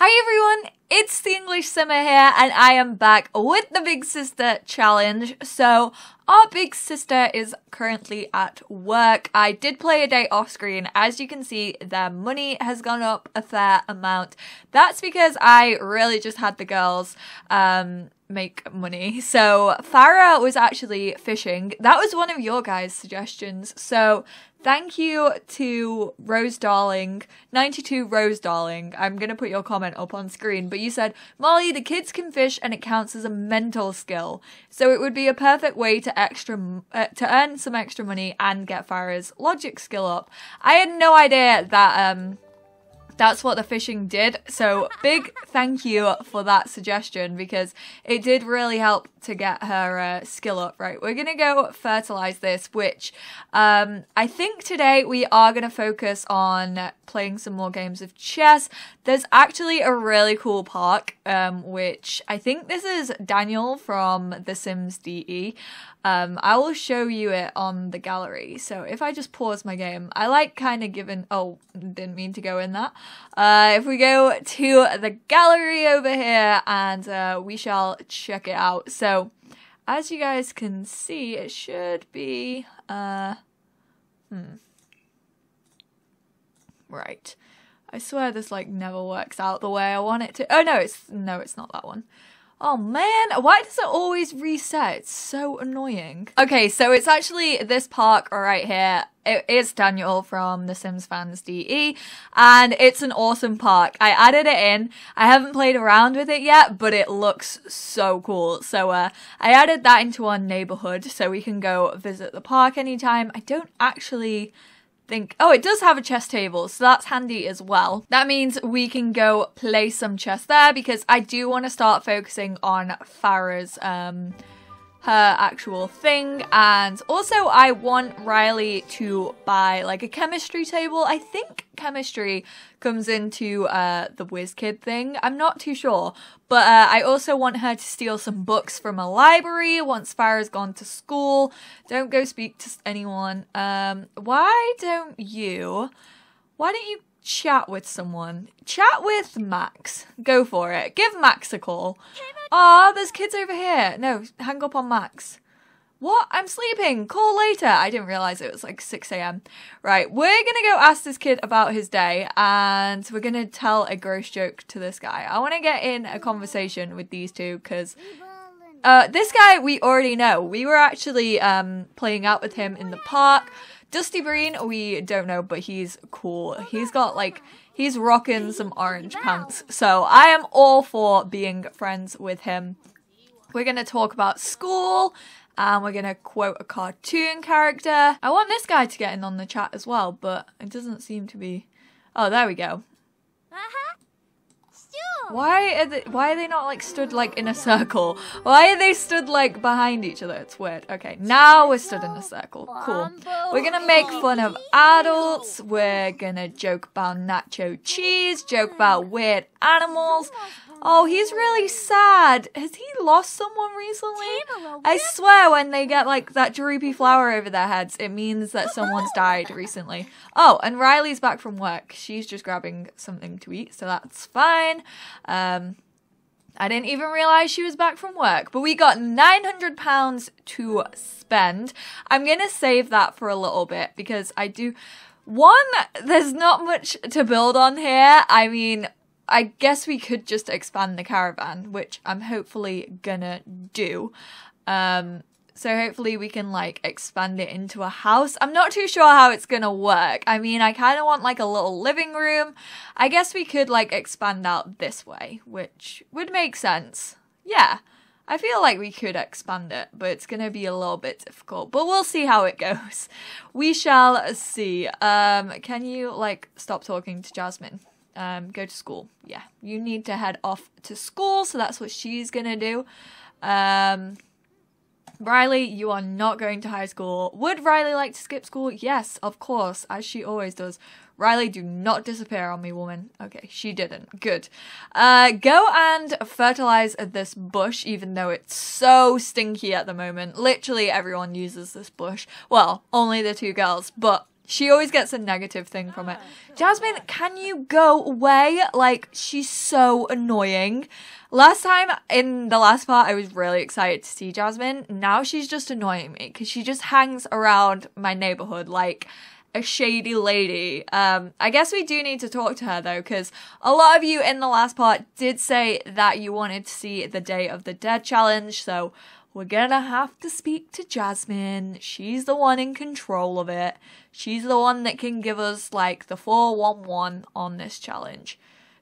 Hi everyone, it's the English Simmer here, and I am back with the Big Sister Challenge. So, our big sister is currently at work. I did play a day off screen. As you can see, their money has gone up a fair amount. That's because I really just had the girls um, make money. So, Farah was actually fishing. That was one of your guys' suggestions. So, Thank you to Rose Darling, 92 Rose Darling. I'm going to put your comment up on screen, but you said, Mollie, the kids can fish and it counts as a mental skill. So it would be a perfect way to extra uh, to earn some extra money and get Farah's logic skill up. I had no idea that um that's what the fishing did. So big thank you for that suggestion because it did really help to get her uh, skill up. Right, we're gonna go fertilize this, which um, I think today we are gonna focus on playing some more games of chess. There's actually a really cool park, um, which I think this is Daniel from The Sims DE. Um, I will show you it on the gallery. So if I just pause my game, I like kind of giving. Oh, didn't mean to go in that. Uh, if we go to the gallery over here, and uh, we shall check it out. So as you guys can see, it should be. Uh, hmm. Right. I swear this like never works out the way I want it to. Oh no, it's no, it's not that one. Oh man, why does it always reset? It's so annoying. Okay, so it's actually this park right here. It is Daniel from The Sims Fans DE, and it's an awesome park. I added it in. I haven't played around with it yet, but it looks so cool. So uh, I added that into our neighborhood so we can go visit the park anytime. I don't actually think, oh, it does have a chess table, so that's handy as well. That means we can go play some chess there because I do want to start focusing on Farah's, um, her actual thing. And also I want Rylie to buy like a chemistry table. I think chemistry comes into uh, the Whiz Kid thing. I'm not too sure. But uh, I also want her to steal some books from a library once Farah's gone to school. Don't go speak to anyone. Um, why don't you... Why don't you chat with someone? Chat with Max. Go for it. Give Max a call. Ah, there's kids over here. No, hang up on Max. What? I'm sleeping. Call later. I didn't realize it was like 6 a.m. Right, we're gonna go ask this kid about his day and we're gonna tell a gross joke to this guy. I wanna get in a conversation with these two because uh, this guy we already know. We were actually um, playing out with him in the park. Dusty Breen, we don't know, but he's cool. He's got like, he's rocking some orange pants. So I am all for being friends with him. We're gonna talk about school and we're gonna quote a cartoon character. I want this guy to get in on the chat as well, but it doesn't seem to be. Oh, there we go. Uh-huh. Why are they, why are they not like stood like in a circle? Why are they stood like behind each other? It's weird. Okay, now we're stood in a circle. Cool. We're gonna make fun of adults. We're gonna joke about nacho cheese, joke about weird animals. Oh, he's really sad. Has he lost someone recently? I swear when they get like that droopy flower over their heads, it means that someone's died recently. Oh, and Rylie's back from work. She's just grabbing something to eat, so that's fine. Um, I didn't even realize she was back from work, but we got £900 to spend. I'm going to save that for a little bit because I do. One, there's not much to build on here. I mean, I guess we could just expand the caravan, which I'm hopefully gonna do. Um, so hopefully we can like expand it into a house. I'm not too sure how it's gonna work. I mean, I kind of want like a little living room. I guess we could like expand out this way, which would make sense. Yeah. I feel like we could expand it, but it's going to be a little bit difficult. But we'll see how it goes. We shall see. Um, can you, like, stop talking to Jasmine? Um, go to school. Yeah, you need to head off to school, so that's what she's gonna do. Um, Rylie, you are not going to high school. Would Rylie like to skip school? Yes, of course, as she always does. Rylie, do not disappear on me, woman. Okay, she didn't. Good. Uh, go and fertilize this bush, even though it's so stinky at the moment. Literally everyone uses this bush. Well, only the two girls, but She always gets a negative thing from it. Jasmine, can you go away? Like, she's so annoying. Last time in the last part, I was really excited to see Jasmine. Now she's just annoying me because she just hangs around my neighborhood like a shady lady. Um, I guess we do need to talk to her though, because a lot of you in the last part did say that you wanted to see the Day of the Dead challenge, so we're gonna have to speak to Jasmine. She's the one in control of it. She's the one that can give us like the 411 on this challenge.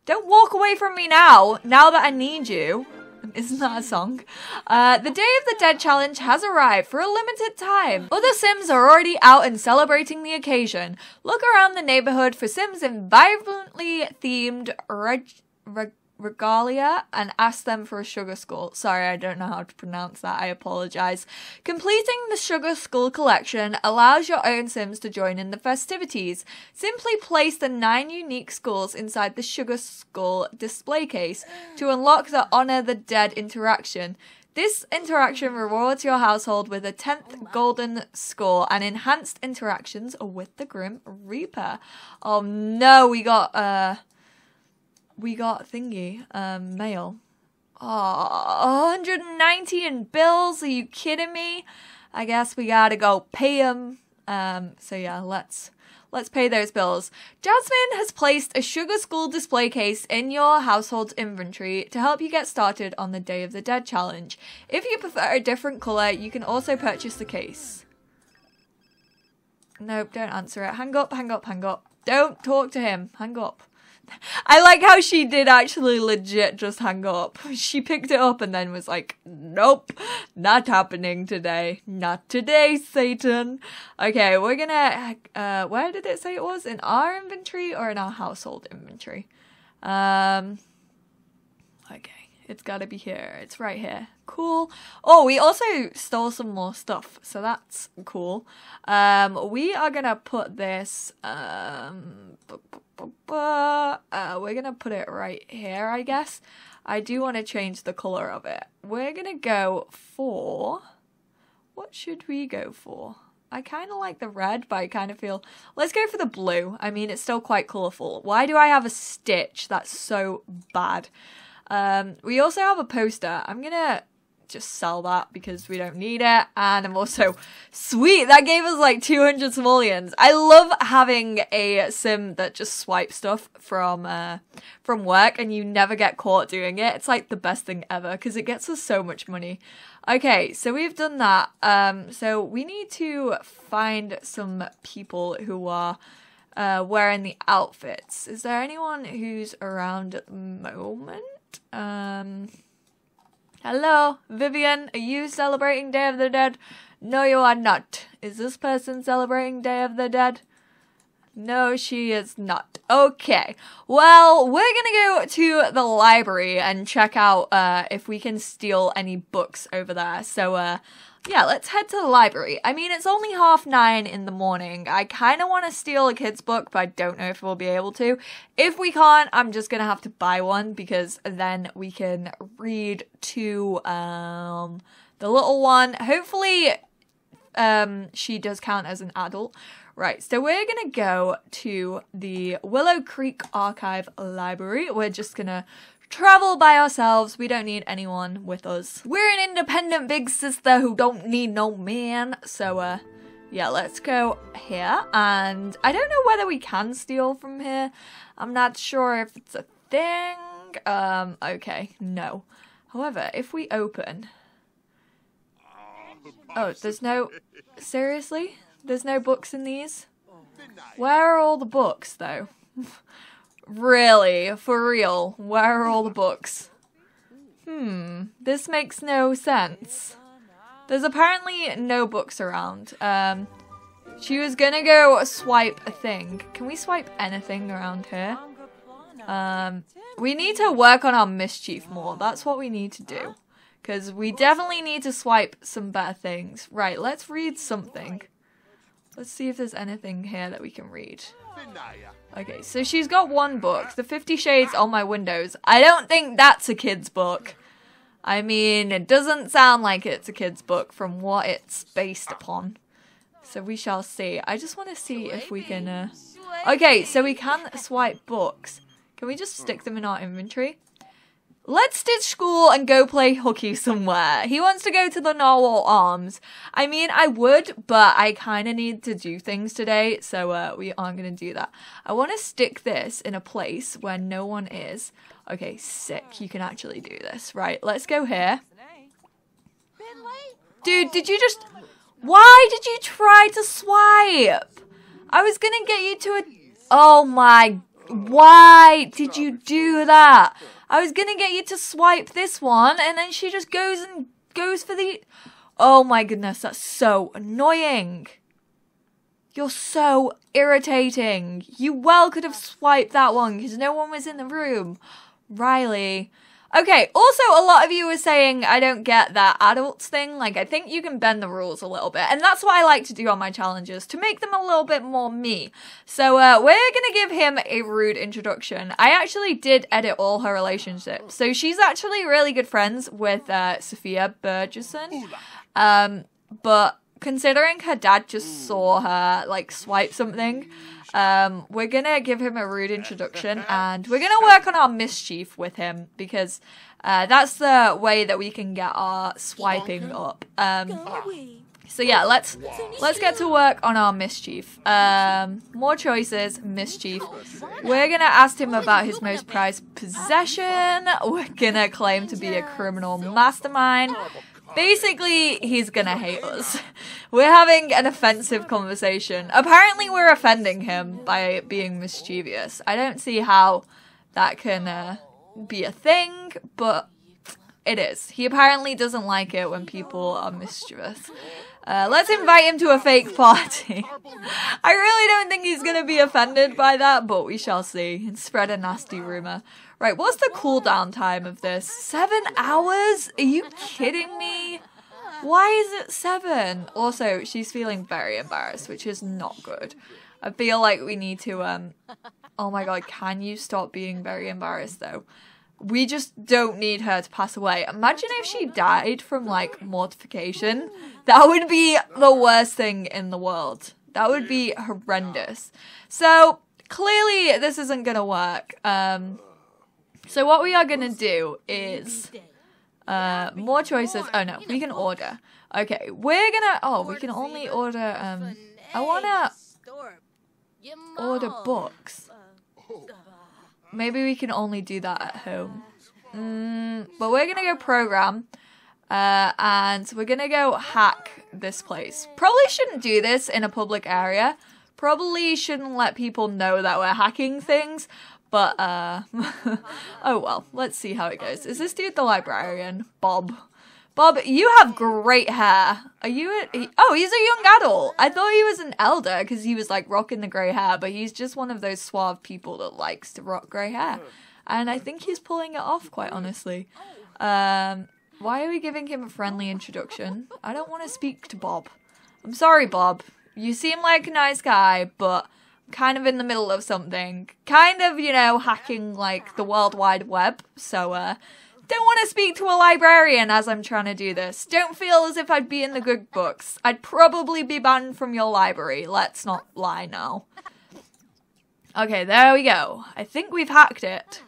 Don't walk away from me now, now that I need you. Isn't that a song? Uh, the Day of the Dead challenge has arrived for a limited time. Other Sims are already out and celebrating the occasion. Look around the neighborhood for Sims in vibrantly themed reg- reg- regalia and ask them for a sugar skull. Sorry, I don't know how to pronounce that. I apologize. Completing the sugar skull collection allows your own Sims to join in the festivities. Simply place the nine unique skulls inside the sugar skull display case to unlock the honor the dead interaction. This interaction rewards your household with a 10th golden score and enhanced interactions with the Grim Reaper. Oh no, we got uh we got thingy, um, mail. Oh, 190 in bills? Are you kidding me? I guess we gotta go pay them. Um, so yeah, let's let's pay those bills. Jasmine has placed a Sugar Skull display case in your household's inventory to help you get started on the Day of the Dead challenge. If you prefer a different color, you can also purchase the case. Nope, don't answer it. Hang up, hang up, hang up. Don't talk to him. Hang up. I like how she did actually legit just hang up. She picked it up and then was like, nope, not happening today. Not today, Satan. Okay, we're gonna, uh, where did it say it was? In our inventory or in our household inventory? Um. It's gotta be here. It's right here. Cool. Oh, we also stole some more stuff, so that's cool. Um, we are gonna put this, um, uh, we're gonna put it right here, I guess. I do want to change the color of it. We're gonna go for, what should we go for? I kind of like the red, but I kind of feel, let's go for the blue. I mean, it's still quite colourful. Why do I have a stitch? That's so bad. Um, we also have a poster. I'm gonna just sell that because we don't need it. And I'm also sweet. That gave us like 200 simoleons. I love having a sim that just swipes stuff from uh, from work and you never get caught doing it. It's like the best thing ever because it gets us so much money. Okay, so we've done that. Um, so we need to find some people who are uh, wearing the outfits. Is there anyone who's around at the moment? Um, hello, Vivian. Are you celebrating Day of the Dead? No, you are not. Is this person celebrating Day of the Dead? No, she is not. Okay. Well, we're gonna go to the library and check out uh, if we can steal any books over there. So, uh, yeah, let's head to the library. I mean, it's only half nine in the morning. I kind of want to steal a kid's book, but I don't know if we'll be able to. If we can't, I'm just going to have to buy one because then we can read to um, the little one. Hopefully, um, she does count as an adult. Right, so we're gonna go to the Willow Creek Archive Library. We're just gonna travel by ourselves. We don't need anyone with us. We're an independent big sister who don't need no man. So, uh, yeah, let's go here. And I don't know whether we can steal from here. I'm not sure if it's a thing. Um, okay, no. However, if we open... Oh, there's no... Seriously? There's no books in these? Where are all the books, though? Really? For real? Where are all the books? Hmm, this makes no sense. There's apparently no books around. Um, she was gonna go swipe a thing. Can we swipe anything around here? Um, we need to work on our mischief more. That's what we need to do. Because we definitely need to swipe some better things. Right, let's read something. Let's see if there's anything here that we can read. Okay, so she's got one book, The Fifty Shades on my windows. I don't think that's a kid's book. I mean, it doesn't sound like it's a kid's book from what it's based upon. So we shall see. I just want to see if we can. Uh... Okay, so we can swipe books. Can we just stick them in our inventory? Let's ditch school and go play hooky somewhere. He wants to go to the Narwhal Arms. I mean, I would, but I kind of need to do things today, so uh, we aren't going to do that. I want to stick this in a place where no one is. Okay, sick. You can actually do this. Right, let's go here. Dude, did you just... Why did you try to swipe? I was going to get you to a... Oh my... Why did you do that? I was gonna get you to swipe this one, and then she just goes and goes for the. Oh my goodness, that's so annoying. You're so irritating. You well could have swiped that one because no one was in the room. Rylie. Okay, also, a lot of you were saying I don't get that adults thing. Like, I think you can bend the rules a little bit. And that's what I like to do on my challenges, to make them a little bit more me. So, uh, we're gonna give him a rude introduction. I actually did edit all her relationships. So, she's actually really good friends with uh, Sophia Burgesson. Um, but considering her dad just saw her, like, swipe something, um, we're gonna give him a rude introduction and we're gonna work on our mischief with him because uh, that's the way that we can get our swiping up. Um, so yeah, let's let's get to work on our mischief. Um, more choices, mischief. We're gonna ask him about his most prized possession. We're gonna claim to be a criminal mastermind. Basically, he's gonna hate us. We're having an offensive conversation. Apparently, we're offending him by being mischievous. I don't see how that can uh, be a thing, but it is. He apparently doesn't like it when people are mischievous. Uh, let's invite him to a fake party. I really don't think he's gonna be offended by that, but we shall see. And spread a nasty rumor. Right, what's the cooldown time of this? Seven hours? Are you kidding me? Why is it seven? Also, she's feeling very embarrassed, which is not good. I feel like we need to, um, oh my god, can you stop being very embarrassed though? We just don't need her to pass away. Imagine if she died from like mortification. That would be the worst thing in the world. That would be horrendous. So clearly this isn't gonna work. Um, so what we are gonna do is uh, more choices. Oh no, we can order. Okay, we're gonna. Oh, we can only order. Um, I wanna order books. Maybe we can only do that at home. Mm, but we're gonna go program. Uh, and we're gonna go hack this place. Probably shouldn't do this in a public area. Probably shouldn't let people know that we're hacking things. But, uh, oh well, let's see how it goes. Is this dude the librarian? Bob. Bob, you have great hair. Are you a, oh, he's a young adult. I thought he was an elder because he was like rocking the grey hair, but he's just one of those suave people that likes to rock grey hair. And I think he's pulling it off, quite honestly. Um, why are we giving him a friendly introduction? I don't want to speak to Bob. I'm sorry, Bob. You seem like a nice guy, but kind of in the middle of something. Kind of, you know, hacking like the World Wide Web. So, uh, don't want to speak to a librarian as I'm trying to do this. Don't feel as if I'd be in the good books. I'd probably be banned from your library. Let's not lie now. Okay, there we go. I think we've hacked it.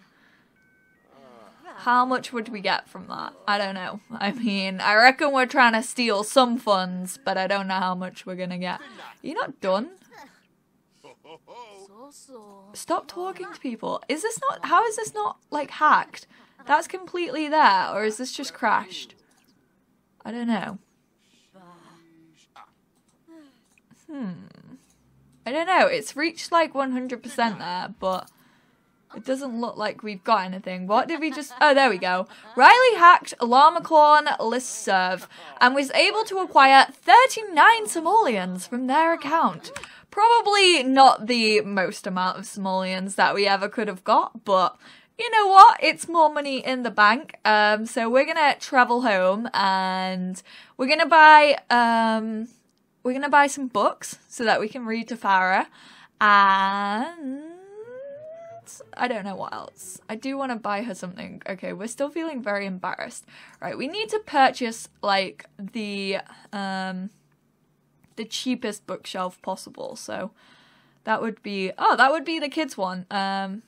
How much would we get from that? I don't know. I mean, I reckon we're trying to steal some funds, but I don't know how much we're gonna get. You're not done? Stop talking to people. Is this not, how is this not, like, hacked? That's completely there, or is this just crashed? I don't know. Hmm. I don't know. It's reached like 100% there, but it doesn't look like we've got anything. What did we just... Oh, there we go. Rylie hacked Llamacorn listserv and was able to acquire 39 simoleons from their account. Probably not the most amount of simoleons that we ever could have got, but you know what? It's more money in the bank. Um, so we're gonna travel home and we're gonna buy um, we're gonna buy some books so that we can read to Farah, and I don't know what else. I do want to buy her something. Okay, we're still feeling very embarrassed. Right, we need to purchase like the um the cheapest bookshelf possible. So that would be oh, that would be the kids one. Um,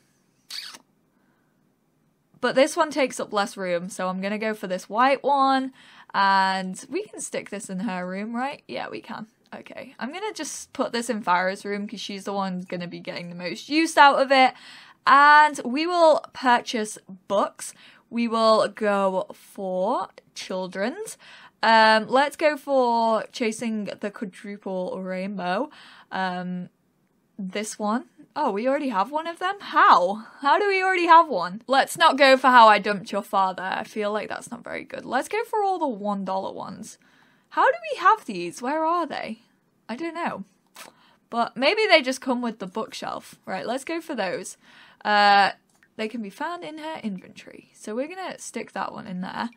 but this one takes up less room, so I'm gonna go for this white one, and we can stick this in her room, right? Yeah, we can. Okay, I'm gonna just put this in Farah's room because she's the one gonna be getting the most use out of it. And we will purchase books. We will go for children's. Um, let's go for chasing the quadruple rainbow. Um, this one. Oh, we already have one of them? How? How do we already have one? Let's not go for how I dumped your father. I feel like that's not very good. Let's go for all the $1 ones. How do we have these? Where are they? I don't know. But maybe they just come with the bookshelf. Right, let's go for those. Uh, they can be found in her inventory. So we're going to stick that one in there.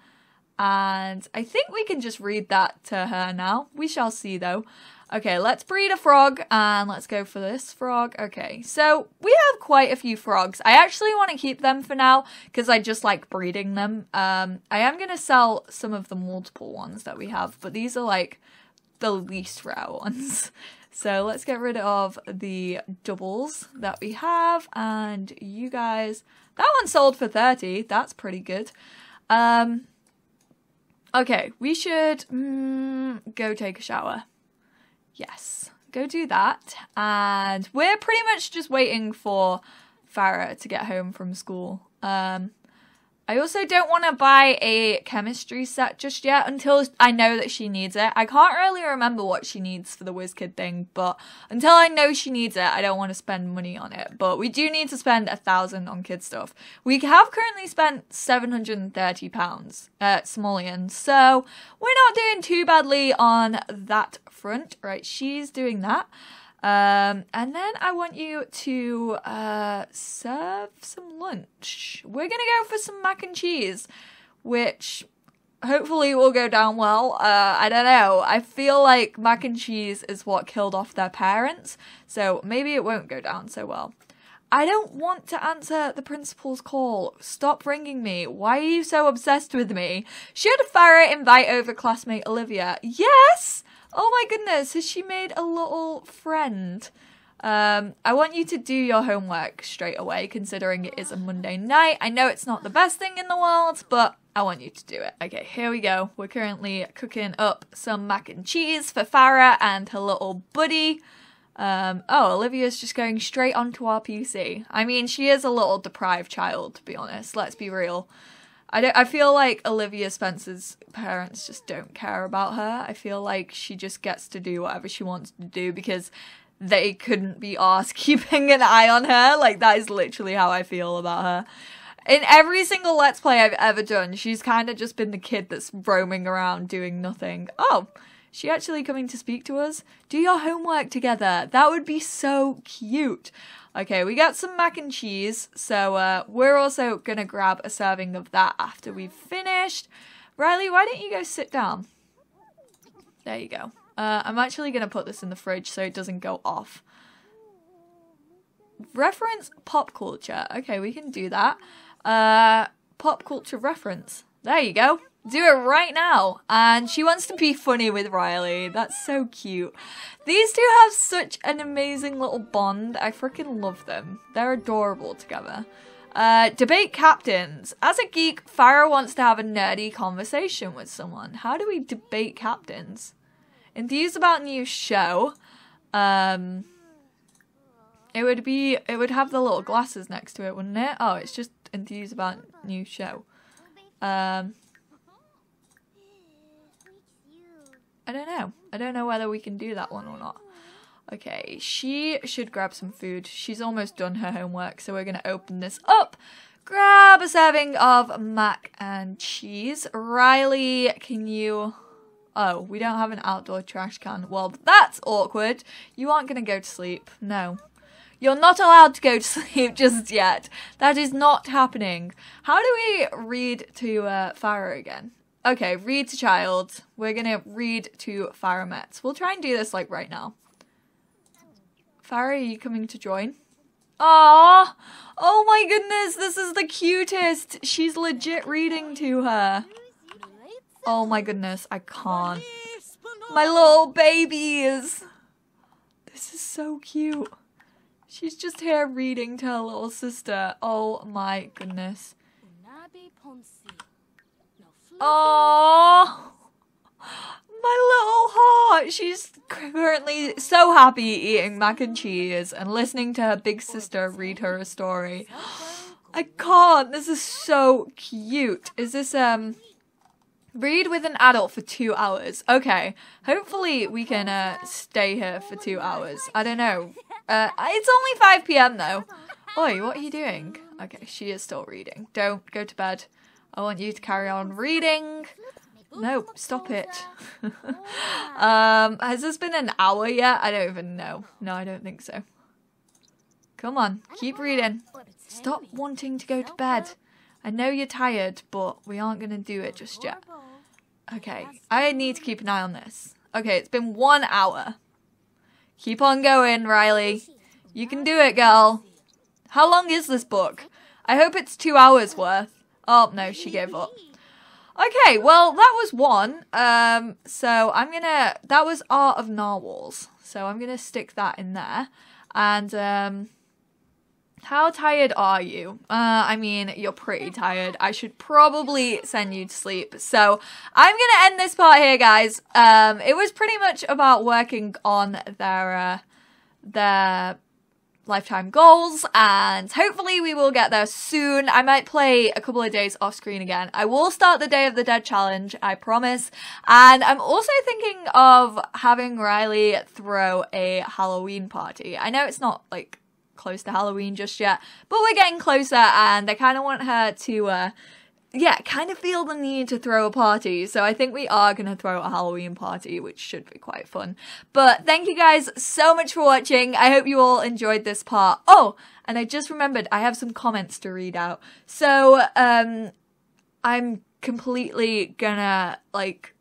And I think we can just read that to her now. We shall see though. Okay, let's breed a frog and let's go for this frog. Okay, so we have quite a few frogs. I actually want to keep them for now because I just like breeding them. Um, I am going to sell some of the multiple ones that we have, but these are like the least rare ones. So let's get rid of the doubles that we have and you guys, that one sold for 30. That's pretty good. Um, okay, we should mm, go take a shower. Yes, go do that. And we're pretty much just waiting for Farah to get home from school. Um, I also don't want to buy a chemistry set just yet until I know that she needs it. I can't really remember what she needs for the Whiz Kid thing, but until I know she needs it, I don't want to spend money on it. But we do need to spend a thousand on kid stuff. We have currently spent seven hundred and thirty pounds at Simoleon, so we're not doing too badly on that front. Right, she's doing that. Um, and then I want you to uh, serve some lunch. We're gonna go for some mac and cheese, which hopefully will go down well. Uh, I don't know. I feel like mac and cheese is what killed off their parents, so maybe it won't go down so well. I don't want to answer the principal's call. Stop ringing me. Why are you so obsessed with me? Should Farah invite over classmate Olivia? Yes! Oh my goodness, has she made a little friend? Um, I want you to do your homework straight away, considering it is a Monday night. I know it's not the best thing in the world, but I want you to do it. Okay, here we go. We're currently cooking up some mac and cheese for Farah and her little buddy. Um, oh, Olivia's just going straight onto our PC. I mean, she is a little deprived child, to be honest. Let's be real. I don't. I feel like Olivia Spencer's parents just don't care about her. I feel like she just gets to do whatever she wants to do because they couldn't be asked keeping an eye on her. Like that is literally how I feel about her. In every single Let's Play I've ever done, she's kind of just been the kid that's roaming around doing nothing. Oh, she actually coming to speak to us? Do your homework together. That would be so cute. Okay, we got some mac and cheese, so uh, we're also gonna grab a serving of that after we've finished. Rylie, why don't you go sit down? There you go. Uh, I'm actually gonna put this in the fridge so it doesn't go off. Reference pop culture. Okay, we can do that. Uh, pop culture reference. There you go. Do it right now. And she wants to be funny with Rylie. That's so cute. These two have such an amazing little bond. I freaking love them. They're adorable together. Uh, debate captains. As a geek, Farah wants to have a nerdy conversation with someone. How do we debate captains? Enthused about new show. Um, it would be, it would have the little glasses next to it, wouldn't it? Oh, it's just enthused about new show. Um, I don't know. I don't know whether we can do that one or not. Okay, she should grab some food. She's almost done her homework, so we're going to open this up. Grab a serving of mac and cheese. Rylie, can you... Oh, we don't have an outdoor trash can. Well, that's awkward. You aren't going to go to sleep. No. You're not allowed to go to sleep just yet. That is not happening. How do we read to uh, again? Okay, read to child. We're gonna read to Farah Metz. We'll try and do this like right now. Farah, are you coming to join? Ah! Oh my goodness, this is the cutest! She's legit reading to her. Oh my goodness, I can't. My little babies. This is so cute. She's just here reading to her little sister. Oh my goodness. Oh, my little heart. She's currently so happy eating mac and cheese and listening to her big sister read her a story. I can't. This is so cute. Is this um read with an adult for 2 hours. Okay. Hopefully we can uh stay here for 2 hours. I don't know. Uh it's only 5 p.m. though. Oi, what are you doing? Okay, she is still reading. Don't go to bed. I want you to carry on reading. No, stop it. um, has this been an hour yet? I don't even know. No, I don't think so. Come on, keep reading. Stop wanting to go to bed. I know you're tired, but we aren't going to do it just yet. Okay, I need to keep an eye on this. Okay, it's been one hour. Keep on going, Rylie. You can do it, girl. How long is this book? I hope it's two hours worth. Oh, no, she gave up. Okay, well, that was one. Um, so I'm gonna, that was Art of Narwhals. So I'm gonna stick that in there. And, um, how tired are you? Uh, I mean, you're pretty tired. I should probably send you to sleep. So I'm gonna end this part here, guys. Um, it was pretty much about working on their, uh, their lifetime goals and hopefully we will get there soon. I might play a couple of days off screen again. I will start the Day of the Dead challenge, I promise. And I'm also thinking of having Rylie throw a Halloween party. I know it's not like close to Halloween just yet, but we're getting closer and I kind of want her to uh yeah, kind of feel the need to throw a party. So I think we are going to throw a Halloween party, which should be quite fun. But thank you guys so much for watching. I hope you all enjoyed this part. Oh, and I just remembered I have some comments to read out. So, um, I'm completely gonna, like,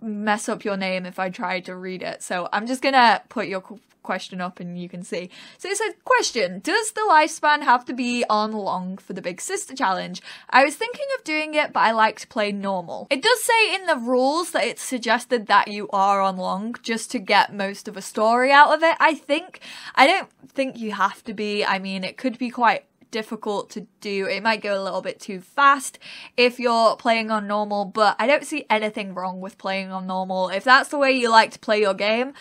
mess up your name if I try to read it. So I'm just gonna put your question up and you can see. So it said, question, does the lifespan have to be on long for the Big Sister Challenge? I was thinking of doing it, but I like to play normal. It does say in the rules that it's suggested that you are on long just to get most of a story out of it, I think. I don't think you have to be. I mean, it could be quite difficult to do. It might go a little bit too fast if you're playing on normal, but I don't see anything wrong with playing on normal. If that's the way you like to play your game,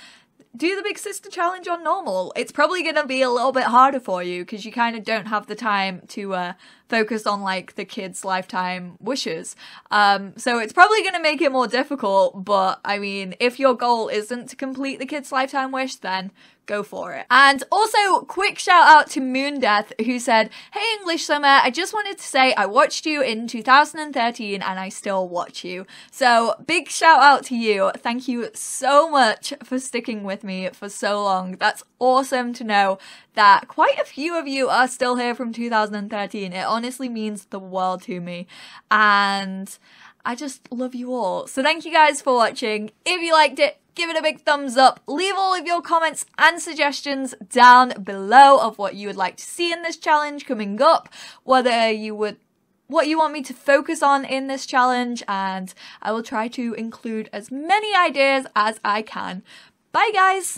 do the Big Sister Challenge on normal. It's probably going to be a little bit harder for you because you kind of don't have the time to uh, focus on like the kids' lifetime wishes. Um, so it's probably going to make it more difficult, but I mean, if your goal isn't to complete the kids' lifetime wish, then go for it. And also, quick shout out to Moondeath who said, Hey English Simmer, I just wanted to say I watched you in 2013 and I still watch you. So big shout out to you. Thank you so much for sticking with me for so long. That's awesome to know that quite a few of you are still here from 2013. It honestly means the world to me. And I just love you all. So thank you guys for watching. If you liked it, give it a big thumbs up. Leave all of your comments and suggestions down below of what you would like to see in this challenge coming up, whether you would what you want me to focus on in this challenge and I will try to include as many ideas as I can. Bye guys!